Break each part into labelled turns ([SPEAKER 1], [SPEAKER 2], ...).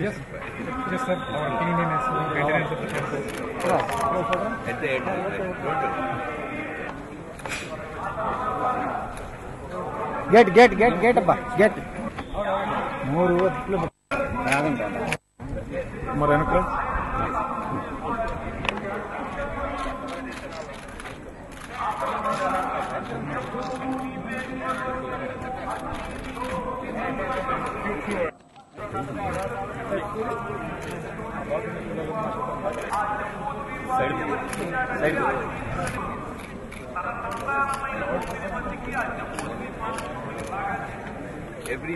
[SPEAKER 1] Yes, yes, sir. Our cleanliness, maintenance of the temple.
[SPEAKER 2] At the end,
[SPEAKER 3] Get, get, get, get, get. ಮೂರು
[SPEAKER 1] మరి వెనక Thank you.
[SPEAKER 2] Every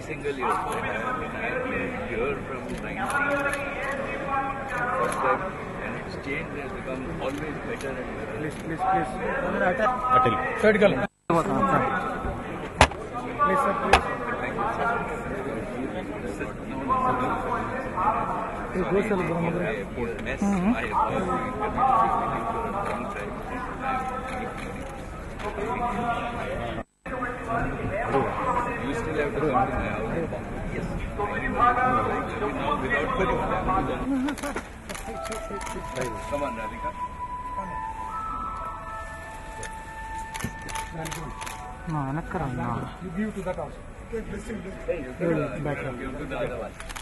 [SPEAKER 2] single year, I hear from 19 and it's changed has become always better and better.
[SPEAKER 1] Please, please, please. Atil.
[SPEAKER 2] Atil. Third color. Come on, Radhika. No, not Karan. You give to
[SPEAKER 1] that also. Hey, you
[SPEAKER 2] give to the other one.